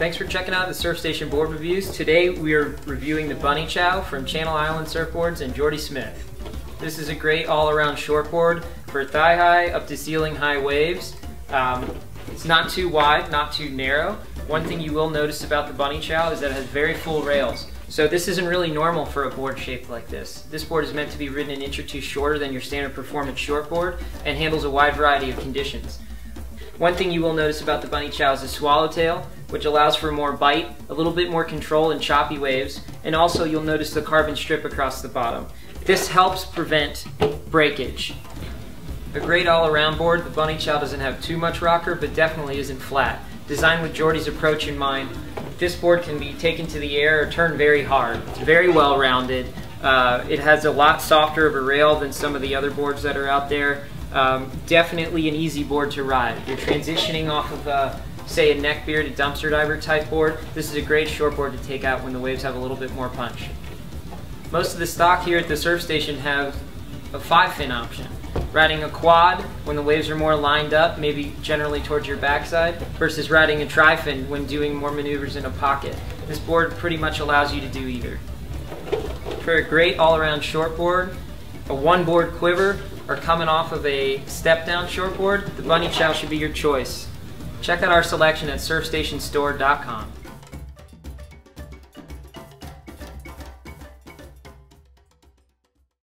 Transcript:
Thanks for checking out the Surf Station board reviews. Today we are reviewing the Bunny Chow from Channel Island Surfboards and Jordy Smith. This is a great all-around shortboard for thigh high up to ceiling high waves. Um, it's not too wide, not too narrow. One thing you will notice about the Bunny Chow is that it has very full rails. So this isn't really normal for a board shaped like this. This board is meant to be ridden an inch or two shorter than your standard performance shortboard and handles a wide variety of conditions. One thing you will notice about the Bunny Chow is the swallowtail, which allows for more bite, a little bit more control in choppy waves, and also you'll notice the carbon strip across the bottom. This helps prevent breakage. A great all-around board, the Bunny Chow doesn't have too much rocker, but definitely isn't flat. Designed with Jordy's approach in mind, this board can be taken to the air or turned very hard. It's very well rounded. Uh, it has a lot softer of a rail than some of the other boards that are out there. Um, definitely an easy board to ride. You're transitioning off of, uh, say, a neckbeard, a dumpster diver type board, this is a great short board to take out when the waves have a little bit more punch. Most of the stock here at the surf station have a five fin option. Riding a quad when the waves are more lined up, maybe generally towards your backside, versus riding a tri-fin when doing more maneuvers in a pocket. This board pretty much allows you to do either. For a great all-around short board, a one board quiver, or coming off of a step down shortboard, the Bunny Chow should be your choice. Check out our selection at surfstationstore.com.